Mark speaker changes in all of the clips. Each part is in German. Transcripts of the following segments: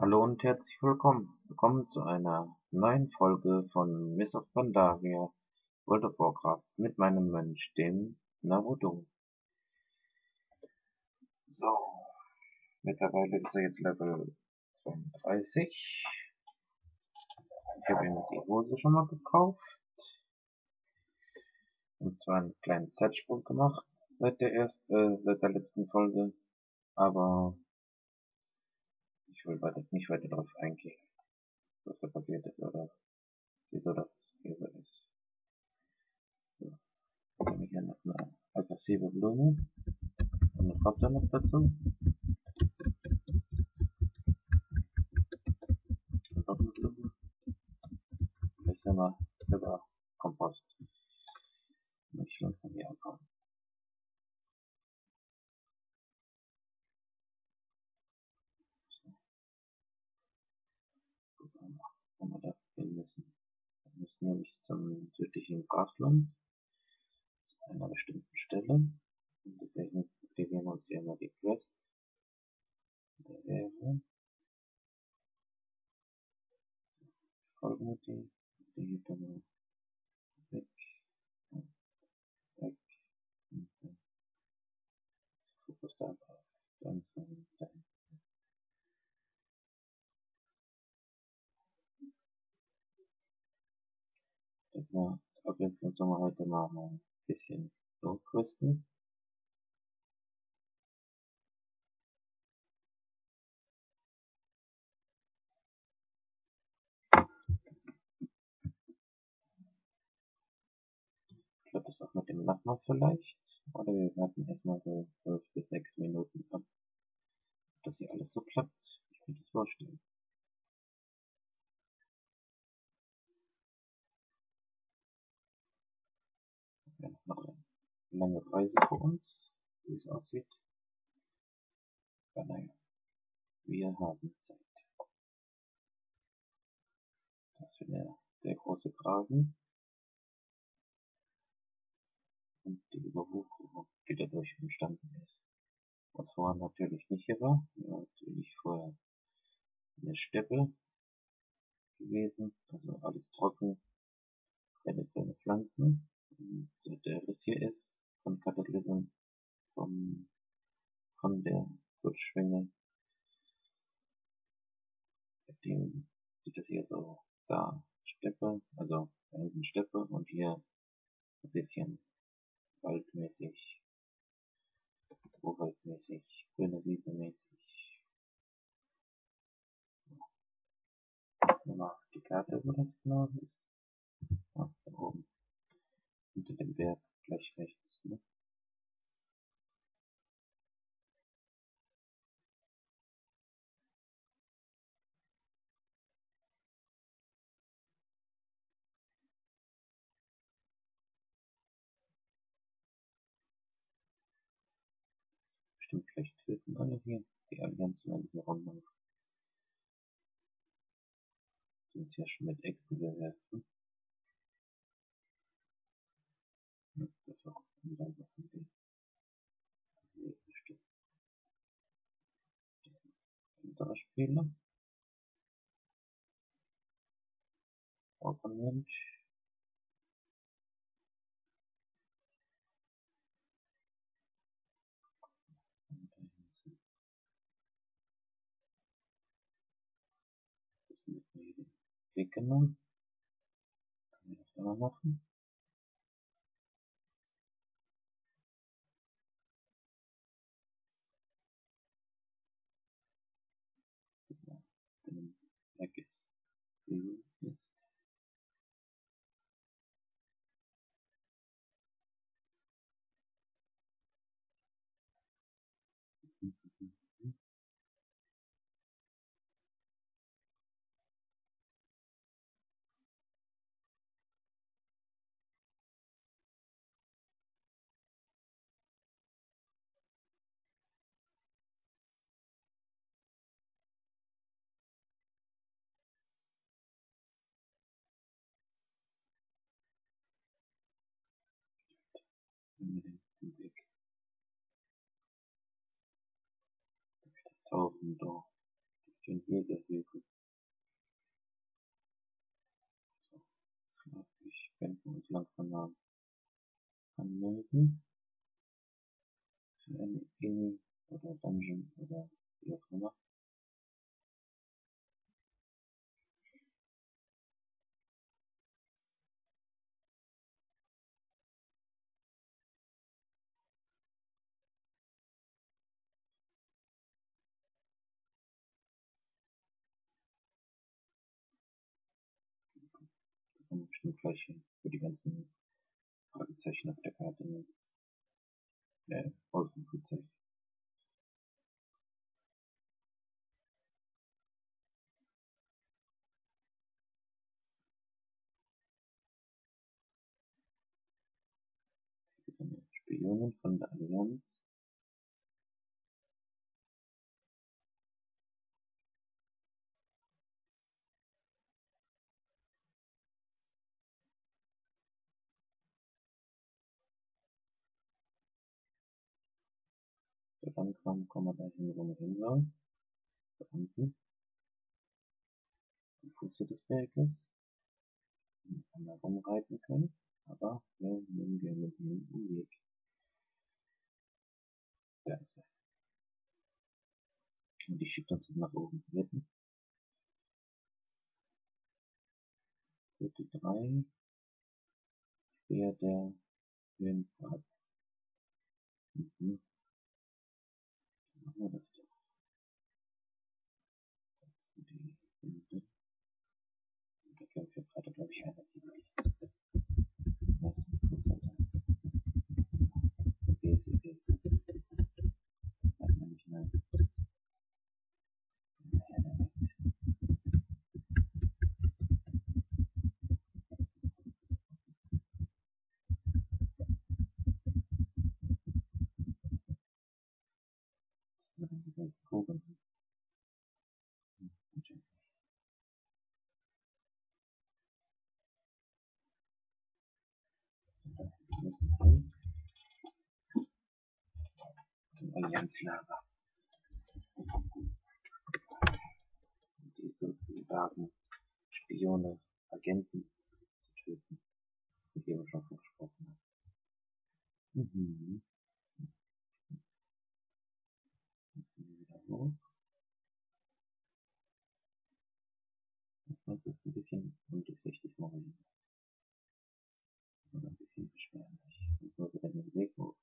Speaker 1: Hallo und herzlich willkommen. Willkommen zu einer neuen Folge von Miss of Pandaria World of Warcraft mit meinem Mönch, dem Naruto. So, mittlerweile ist er jetzt Level 32. Ich habe ihm die Hose schon mal gekauft. Und zwar einen kleinen Zeitsprung gemacht seit der ersten, äh, seit der letzten Folge. Aber ich will weiter, nicht weiter darauf eingehen, was da passiert ist oder wieso das hier so ist. So, jetzt habe ich hier noch eine aggressive Blume und eine Raptor noch dazu. Und noch eine Blume. Vielleicht sind wir über Kompost. Nicht langsam hier ankommen. wo wir da hin müssen. Wir müssen nämlich zum Brachland, zu einer bestimmten Stelle. Und deswegen aktivieren wir uns hier mal die Quest. Der wäre. Folgen wir die. Die geht dann mal weg. Weg. Und dann Fokus da. Dann sind wir dahin. zur Abwechslung sollen wir heute mal ein bisschen Low-Questen. Ich glaube, das auch mit dem Nachbar vielleicht. Oder wir warten erstmal so 12 bis 6 Minuten ab, dass hier alles so klappt. Ich kann das vorstellen. Ja, noch eine lange Reise vor uns, wie es aussieht. Aber naja, wir haben Zeit. Das ist der, der große Graben. Und die Überwucherung, die dadurch entstanden ist. Was vorher natürlich nicht hier war, war natürlich vorher eine Steppe gewesen, also alles trocken, keine grüne Pflanzen. Und der Riss hier ist von Katalysen vom, von der Kurzschwinge. Seitdem sieht das hier so da Steppe, also da hinten Steppe und hier ein bisschen waldmäßig, urwaldmäßig, grüne Wiese mäßig. So. Mal die Karte, wo das genau ist. Ah, da oben. Hinter dem Berg, gleich rechts, ne? Bestimmt gleich töten alle hier. Die Allianz werden hier rumlaufen. Die uns ja schon mit Äxten bewerfen. Das war auch wieder eine Idee. Das ist bestimmt. Das. Auch ein da hinten. Das mir den Weg genommen. Können wir das immer machen? mhm wir den, Weg. Durch das Taubendorf. Durch den Jägerhügel. So, jetzt glaube ich, wenden wir uns langsam mal anmelden. Für eine Ini oder Dungeon oder wie auch immer. Hin, für die ganzen Fragezeichen auf der Karte. Äh, Ausrufezeichen. Spionen von der Allianz. Langsam kommen wir dahin, wo wir hin sollen. Da unten. Am Fuße des Berges. Einmal rumreiten können. Aber wir nehmen gerne den Umweg. Da ist er. Und die schiebt uns nach oben. Wetten. Seite 3. Speer der Höhenplatz. Mhm. Wir das. Und da kämpft jetzt gerade, glaube ich, einer gegen mich. Das ist ein Fußhalter. BSEP. Sagt man nicht nein. Naja, der weg. Was haben wir denn hier als Kugeln? Hm, natürlich. So, wir müssen hin zum Allianzlager. Die sozusagen Spione, Agenten zu töten, mit denen wir schon gesprochen haben. Mhm. Jetzt Das ist ein bisschen undurchsichtig morgen. Oder ein bisschen beschwerlich. Und nur wieder den Weg hoch.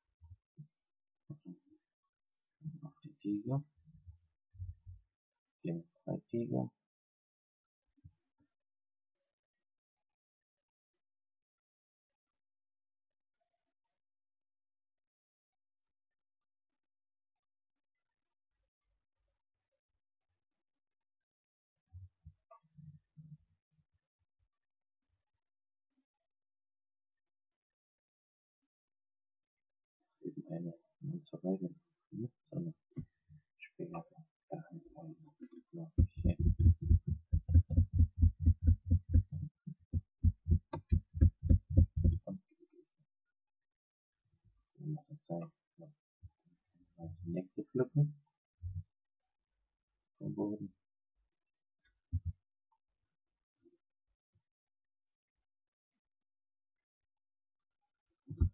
Speaker 1: Auf den Tiger. Den Freitiger. Eben eine Münzverweigerung. Ne? So eine spätere Geheimzahlung. Glaube ich. Ja. Und. So muss es sein. Dann die nächste pflücken. Vom Boden.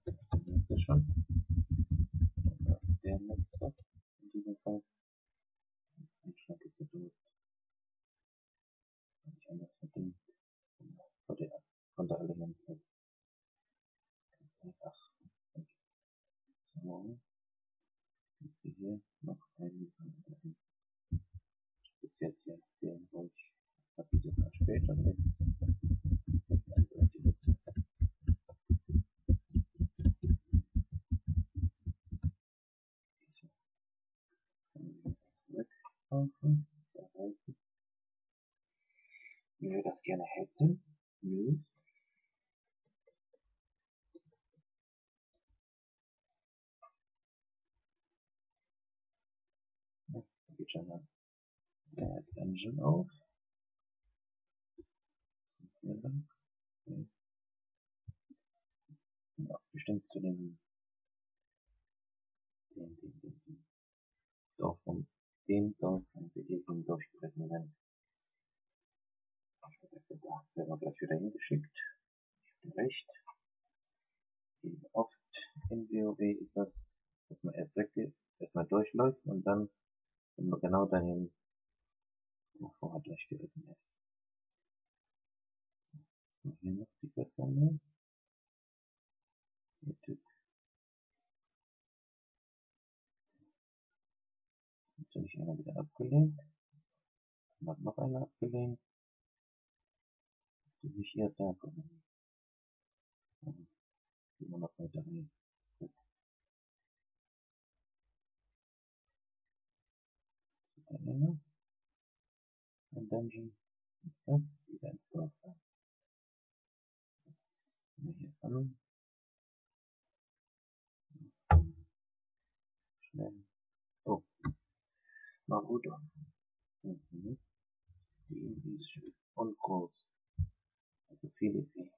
Speaker 1: Das ist die nächste schon. Oder der letzte. In diesem Fall. Ein Schlag ist er durch. Kann ich anders verdient. Von der, von der Allianz ist. Ganz einfach. So. Gibt sie hier noch einen anderen. Speziell hier den Wolch. Hat die sogar später jetzt. Jetzt also die letzte. So. Können wir zurückkaufen. Behalten. Wie wir das gerne hätten. Nö. Ja, geht schon mal der Dungeon auf. Ja, bestimmt zu dem, dem, dem, dem, dem Dorf von dem dort könnte eben durchgeritten sein. Da werden wir gleich wieder hingeschickt. Ich habe recht. Dieses oft in WoW ist das, dass man erst weggeht, erstmal durchläuft und dann, wenn man genau dahin, wovor er durchgeritten ist. So, jetzt ich hier noch die Quest annehmen. Der Typ Natürlich einer wieder abgelehnt. Dann hat noch einer abgelehnt. Sich hier da kommen. Also, gehen wir noch weiter rein. Gut. Super länger. Ein Dungeon. Ist das? Wieder ins Dorf rein. Wir hier an. Naruto. Mhm. Die ist schön und groß. Also viele Fee.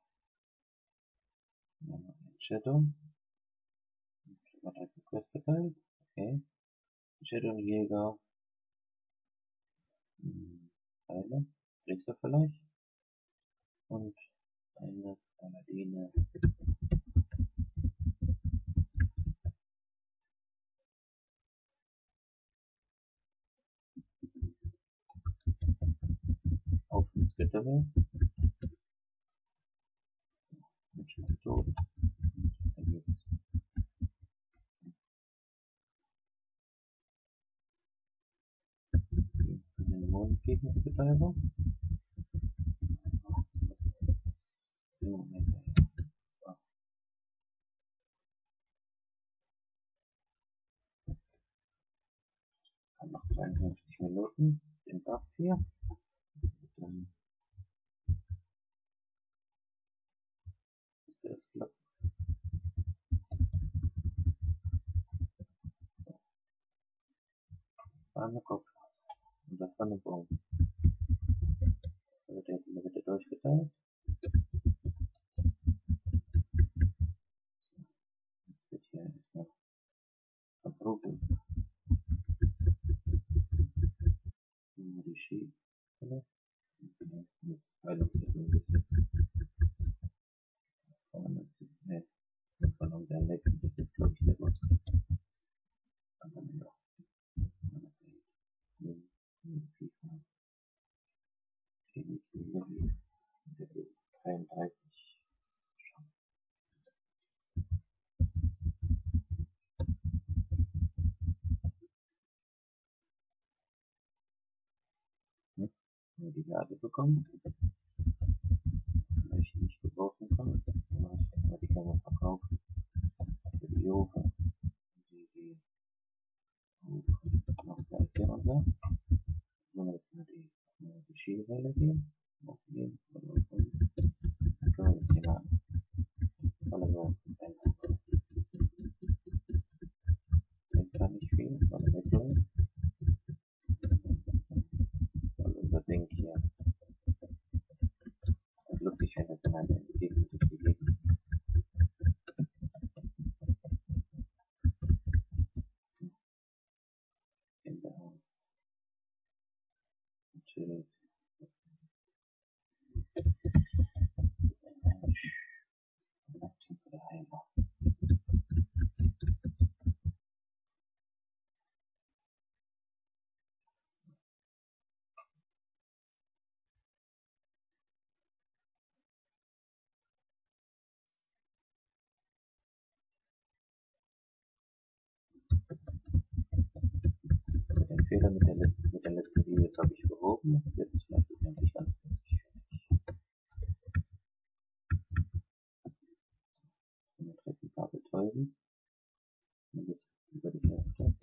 Speaker 1: Dann haben wir einen Shadow. Ich habe direkt Quest verteilt. Okay. Shadow Jäger. Hm, Heiler. Priester vielleicht. Und eine Paladine. auf das Getterwehr. Natürlich so. Jetzt den Mondgegner Dann Noch 52 Minuten, den Tag 4. скажем. Фануков. Да, фануков. Вот это, вот это. точка тает. Попробуем. Der nächste. Das ist glaube ich der Boss. Aber ja. Hm, hm, FIFA. Felix Level. Level 33. Schon. Hm? Nur die Lade bekommen. Vielleicht nicht gebrauchen kann. Aber ich denke mal, die kann man verkaufen. Für die Ofe. Die, die Ofe. Noch da ist ja unser. Wenn wir jetzt mal die, mal die Schiebewelle gehen. Aufnehmen. Und, und, und. Dann können wir jetzt hier mal alle so ändern. Jetzt zwar nicht viel, aber weggehen. Und unser Ding hier. Das ist lustig, wenn das einander entgegen durch die Gegend. In der Haus. Natürlich. Mensch. Aktiv oder Heiler. So. Fehler mit, der letzten, mit den letzten Videos habe ich behoben. Jetzt läuft es endlich ganz flüssig für mich. Jetzt ein paar betäuben. Und das über die Hälfte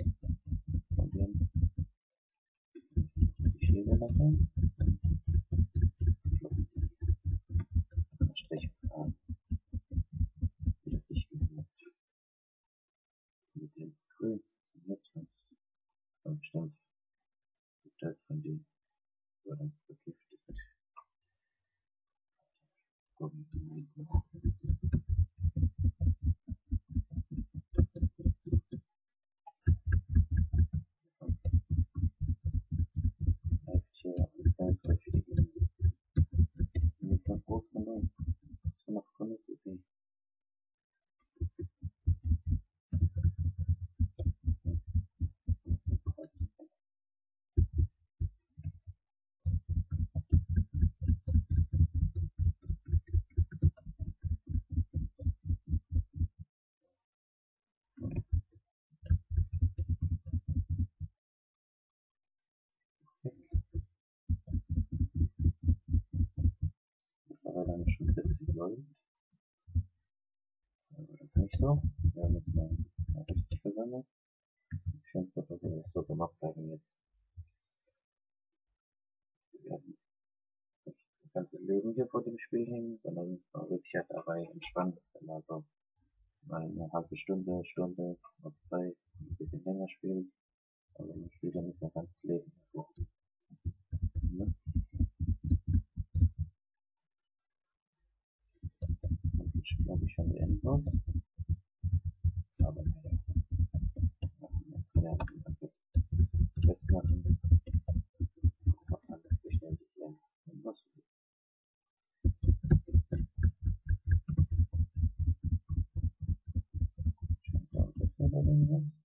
Speaker 1: von dem die Schädel funding Aber dann ist schon 70 Volt. Äh, also das nicht so. Wir haben jetzt mal richtig versammelt. Ich finde es dass wir das so gemacht haben jetzt. Wir nicht das ganze Leben hier vor dem Spiel hängen, sondern man wird sich halt dabei entspannt, wenn man so mal eine halbe Stunde, Stunde, oder zwei, ein bisschen länger spielt. Aber man spielt ja nicht sein ganzes Leben vor. Ja. Glaube ich schon der Endboss. Aber naja. Ja, ja, das festmachen. Guck mal, wie schnell die hier Endboss dauert das ja bei dem was.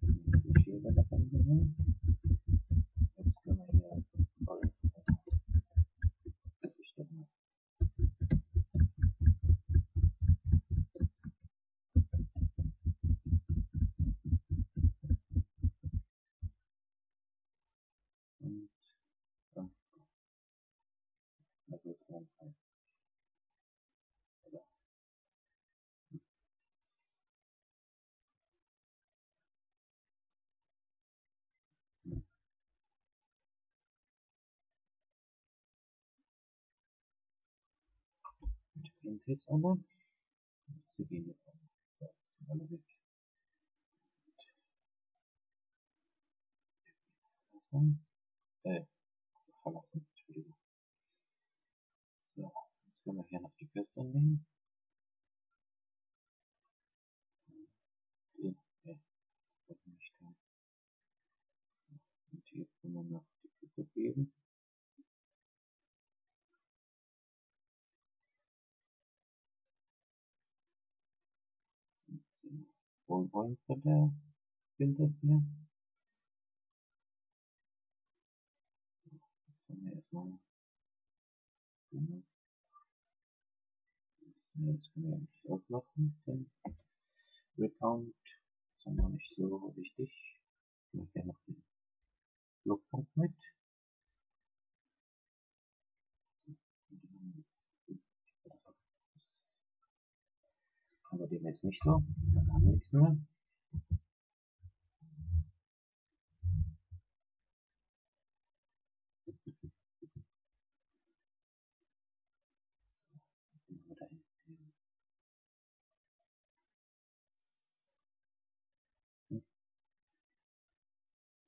Speaker 1: Die Schere da reingeholt. Jetzt können wir hier voll Gesichter machen. Und dann Level 33. Oder jetzt alle? Sie gehen jetzt alle. So, sind alle weg. Verlassen. Äh, verlassen, Entschuldigung. So, jetzt können wir hier noch die Quest annehmen. Den, das nicht und hier können wir noch die Kiste geben. Der Bilder hier. Jetzt haben wir erstmal. Jetzt können wir eigentlich auslachen, den Recount. Das ist noch nicht so wichtig. Ich mache hier noch den Blockpunkt mit. Aber dem ist nicht so. Da nichts mehr. Dann wir da hinten. Hm.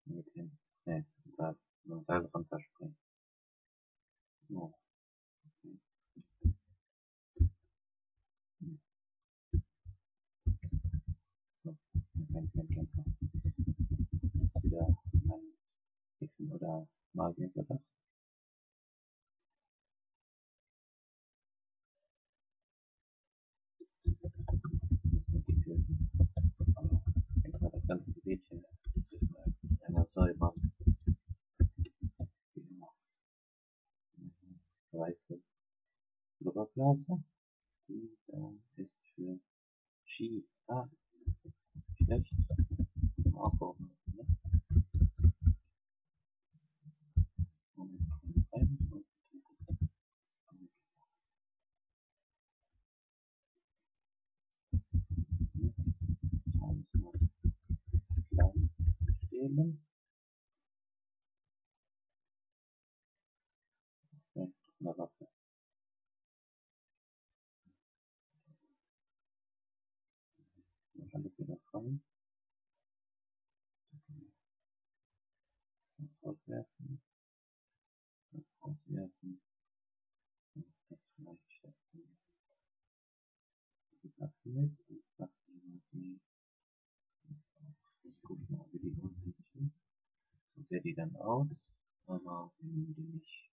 Speaker 1: Mit hin. Ne, da, Seil runterspringen. Hexen oder Magier gedacht. Aber erstmal das ganze Gebiet hier einmal säubern. Weiße Blubberblase. Die da ist für Ski. them Sieht die dann aus. Aber wir nehmen die nicht.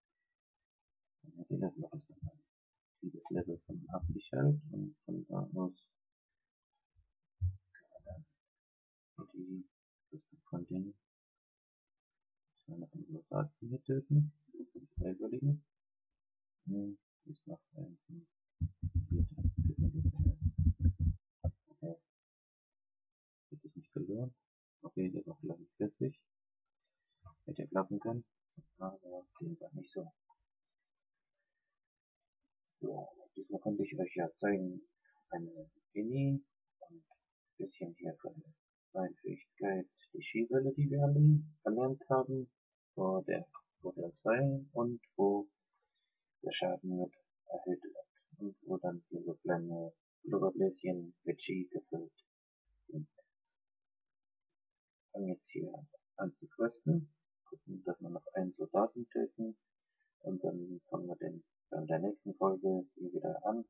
Speaker 1: Dann die Level aus dabei. Dieses Level 85 halt und von da aus kann man dann die Rüstung von dass wir noch einen Soldaten hier töten. Freiwilligen. Hm, ist noch ein zum vierten. Töten wir den zuerst. Okay. Hätte ich nicht verloren. Okay, der war Level 40. Hätte ja klappen können. Aber dem war nicht so. So, diesmal konnte ich euch ja zeigen, eine Mini und ein bisschen hier von der neuen Fähigkeit, die Skiwelle, die wir erlernt haben, vor der Modell 2 und wo der Schaden mit erhöht wird und wo dann hier so kleine Blubberbläschen mit Ski gefüllt sind. Fangen jetzt hier an zu questen, gucken, dass wir noch einen Soldaten töten und dann fangen wir den bei der nächsten Folge hier wieder an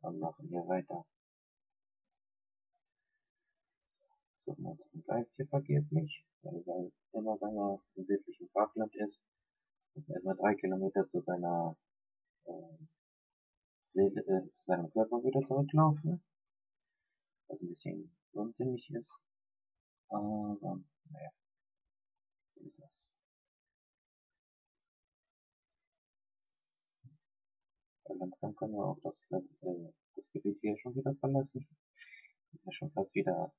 Speaker 1: und machen hier weiter. Suchen wir uns den Geist hier vergeblich, weil, weil immer wenn er im südlichen Parkland ist, müssen wir etwa drei Kilometer zu seiner äh, Seele, äh, zu seinem Körper wieder zurücklaufen. Was ein bisschen unsinnig ist. Aber, naja, so ist das. Langsam können wir auch das, äh, das Gebiet hier schon wieder verlassen. Ja schon fast wieder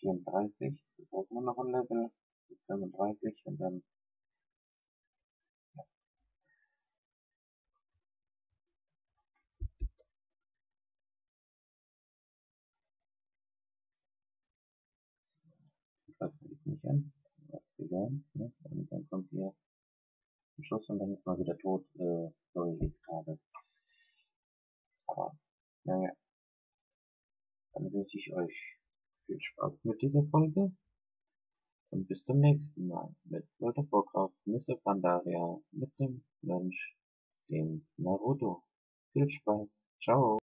Speaker 1: 34. Wir brauchen nur noch ein Level bis 35 und dann greifen wir nicht an, was wir lernen, ne? Und dann kommt hier ein Schuss und dann ist mal wieder tot, äh, so jetzt gerade. Aber, naja. Dann wünsche ich euch viel Spaß mit dieser Folge. Und bis zum nächsten Mal mit World of Warcraft, Mr. Pandaria, mit dem Mönch, dem Naruto. Viel Spaß. Ciao.